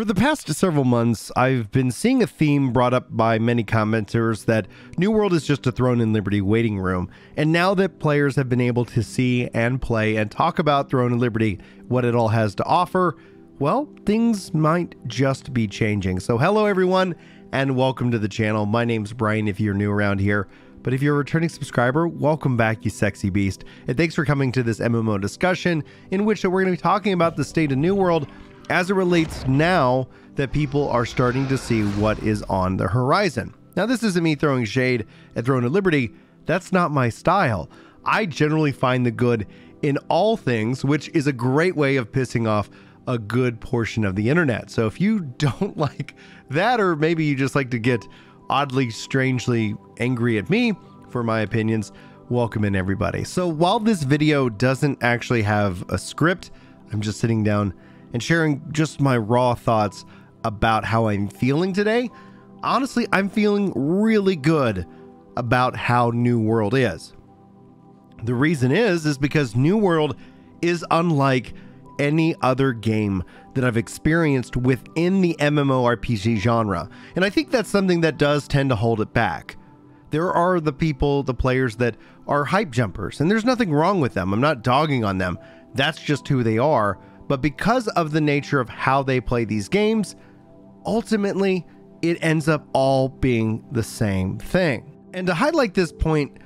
For the past several months, I've been seeing a theme brought up by many commenters that New World is just a Throne and Liberty waiting room. And now that players have been able to see and play and talk about Throne and Liberty, what it all has to offer, well, things might just be changing. So, hello everyone, and welcome to the channel. My name's Brian if you're new around here. But if you're a returning subscriber, welcome back, you sexy beast. And thanks for coming to this MMO discussion in which we're going to be talking about the state of New World as it relates now that people are starting to see what is on the horizon. Now, this isn't me throwing shade at Throne of Liberty. That's not my style. I generally find the good in all things, which is a great way of pissing off a good portion of the internet. So if you don't like that, or maybe you just like to get oddly, strangely angry at me for my opinions, welcome in everybody. So while this video doesn't actually have a script, I'm just sitting down and sharing just my raw thoughts about how I'm feeling today, honestly, I'm feeling really good about how New World is. The reason is is because New World is unlike any other game that I've experienced within the MMORPG genre. And I think that's something that does tend to hold it back. There are the people, the players that are hype jumpers, and there's nothing wrong with them. I'm not dogging on them. That's just who they are. But because of the nature of how they play these games, ultimately it ends up all being the same thing. And to highlight this point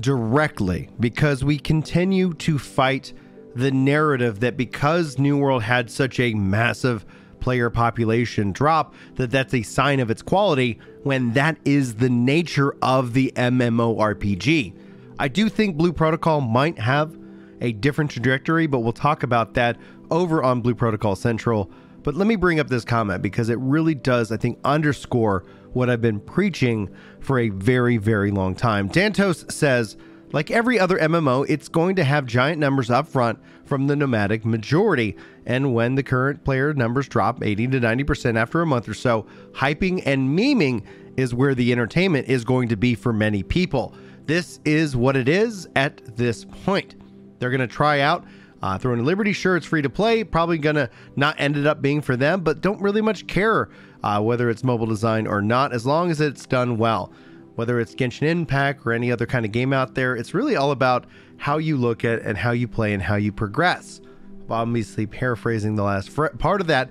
directly, because we continue to fight the narrative that because New World had such a massive player population drop, that that's a sign of its quality when that is the nature of the MMORPG. I do think Blue Protocol might have a different trajectory, but we'll talk about that over on Blue Protocol Central. But let me bring up this comment because it really does, I think, underscore what I've been preaching for a very, very long time. Dantos says, like every other MMO, it's going to have giant numbers up front from the nomadic majority. And when the current player numbers drop 80 to 90% after a month or so, hyping and memeing is where the entertainment is going to be for many people. This is what it is at this point. They're going to try out uh, Throne of Liberty. Sure, it's free to play. Probably going to not end it up being for them, but don't really much care uh, whether it's mobile design or not, as long as it's done well. Whether it's Genshin Impact or any other kind of game out there, it's really all about how you look at and how you play and how you progress. Obviously, paraphrasing the last part of that,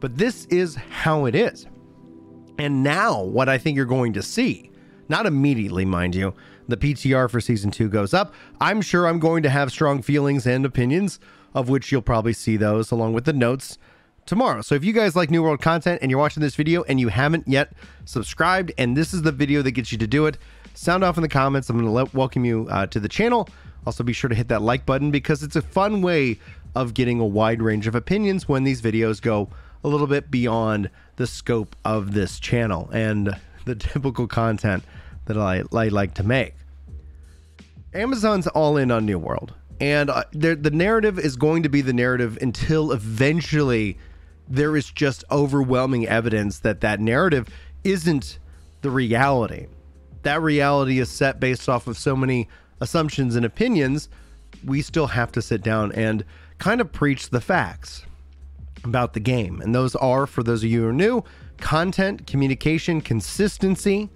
but this is how it is. And now, what I think you're going to see, not immediately, mind you, the PTR for season two goes up. I'm sure I'm going to have strong feelings and opinions, of which you'll probably see those along with the notes tomorrow. So if you guys like New World content and you're watching this video and you haven't yet subscribed, and this is the video that gets you to do it, sound off in the comments. I'm going to welcome you uh, to the channel. Also, be sure to hit that like button because it's a fun way of getting a wide range of opinions when these videos go a little bit beyond the scope of this channel and the typical content that I, I like to make. Amazon's all in on New World, and uh, the narrative is going to be the narrative until eventually there is just overwhelming evidence that that narrative isn't the reality. That reality is set based off of so many assumptions and opinions. We still have to sit down and kind of preach the facts about the game. And those are, for those of you who are new, content, communication, consistency,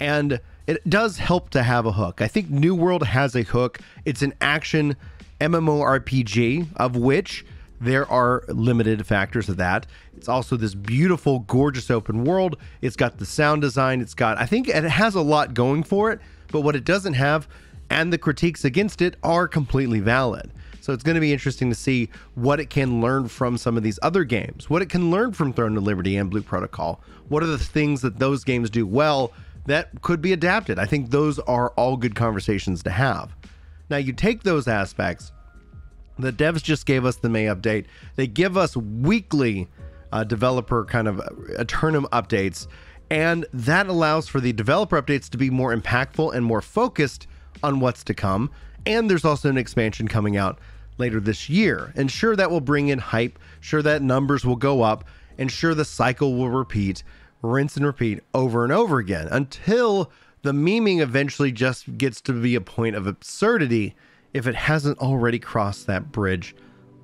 and it does help to have a hook. I think New World has a hook. It's an action MMORPG, of which there are limited factors of that. It's also this beautiful, gorgeous open world. It's got the sound design. It's got, I think it has a lot going for it, but what it doesn't have and the critiques against it are completely valid. So it's going to be interesting to see what it can learn from some of these other games, what it can learn from Throne of Liberty and Blue Protocol. What are the things that those games do well that could be adapted. I think those are all good conversations to have. Now, you take those aspects. The devs just gave us the May update. They give us weekly uh, developer kind of uh, Aeternum updates, and that allows for the developer updates to be more impactful and more focused on what's to come. And there's also an expansion coming out later this year. And sure, that will bring in hype. Sure, that numbers will go up. And sure, the cycle will repeat rinse and repeat over and over again until the memeing eventually just gets to be a point of absurdity if it hasn't already crossed that bridge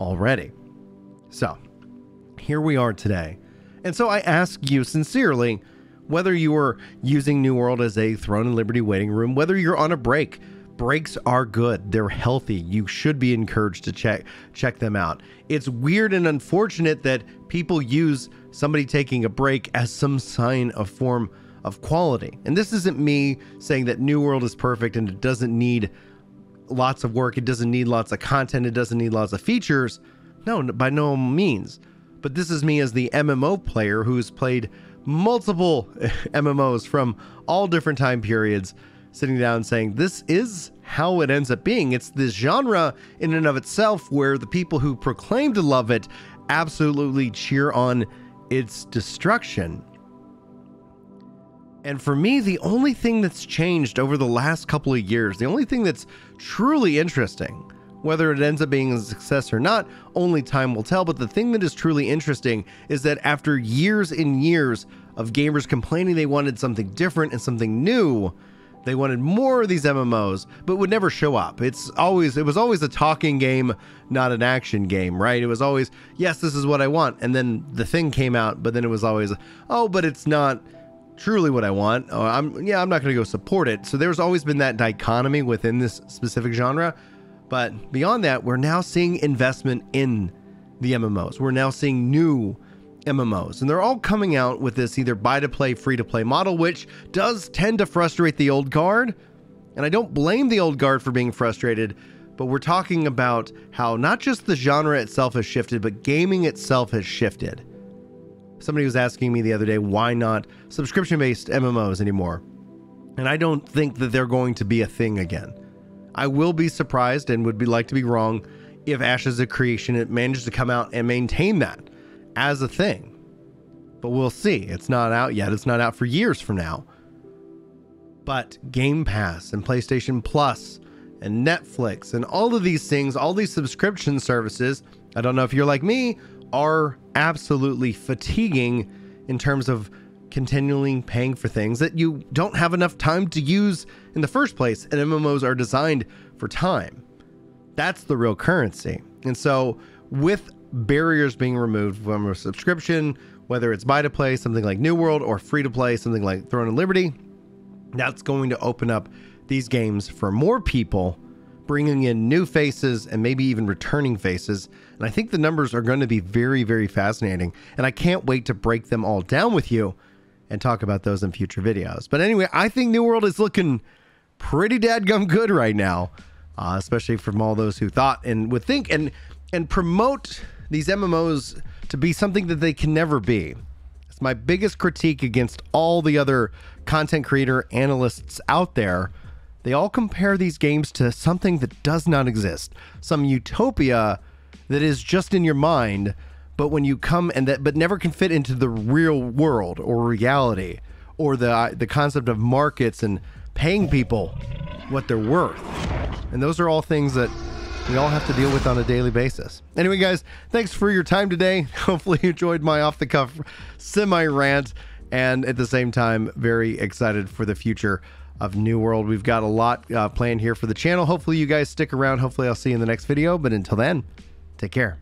already. So, here we are today. And so I ask you sincerely whether you are using New World as a Throne and Liberty waiting room, whether you're on a break. Breaks are good. They're healthy. You should be encouraged to check check them out. It's weird and unfortunate that people use somebody taking a break as some sign of form of quality. And this isn't me saying that New World is perfect and it doesn't need lots of work, it doesn't need lots of content, it doesn't need lots of features. No, by no means. But this is me as the MMO player who's played multiple MMOs from all different time periods, sitting down saying, This is how it ends up being. It's this genre in and of itself where the people who proclaim to love it absolutely cheer on its destruction. And for me, the only thing that's changed over the last couple of years, the only thing that's truly interesting, whether it ends up being a success or not, only time will tell. But the thing that is truly interesting is that after years and years of gamers complaining they wanted something different and something new, they wanted more of these MMOs, but would never show up. It's always it was always a talking game, not an action game, right? It was always, yes, this is what I want. And then the thing came out, but then it was always, oh, but it's not truly what I want. Oh, I'm yeah, I'm not going to go support it. So there's always been that dichotomy within this specific genre. But beyond that, we're now seeing investment in the MMOs. We're now seeing new MMOs, and they're all coming out with this either buy to play, free to play model, which does tend to frustrate the old guard. And I don't blame the old guard for being frustrated, but we're talking about how not just the genre itself has shifted, but gaming itself has shifted. Somebody was asking me the other day, why not subscription based MMOs anymore? And I don't think that they're going to be a thing again. I will be surprised and would be like to be wrong if Ashes of Creation it manages to come out and maintain that as a thing. But we'll see. It's not out yet. It's not out for years from now. But Game Pass and PlayStation Plus and Netflix and all of these things, all these subscription services, I don't know if you're like me, are absolutely fatiguing in terms of continually paying for things that you don't have enough time to use in the first place. And MMOs are designed for time. That's the real currency. And so, with barriers being removed from a subscription, whether it's buy to play, something like New World, or free to play, something like Throne of Liberty, that's going to open up these games for more people, bringing in new faces and maybe even returning faces. And I think the numbers are going to be very, very fascinating. And I can't wait to break them all down with you and talk about those in future videos. But anyway, I think New World is looking pretty dadgum good right now, uh, especially from all those who thought and would think and and promote these MMOs to be something that they can never be. It's my biggest critique against all the other content creator analysts out there. They all compare these games to something that does not exist, some utopia that is just in your mind but when you come and that but never can fit into the real world or reality or the uh, the concept of markets and paying people what they're worth. And those are all things that we all have to deal with on a daily basis. Anyway, guys, thanks for your time today. Hopefully, you enjoyed my off the cuff semi rant, and at the same time, very excited for the future of New World. We've got a lot uh, planned here for the channel. Hopefully, you guys stick around. Hopefully, I'll see you in the next video. But until then, take care.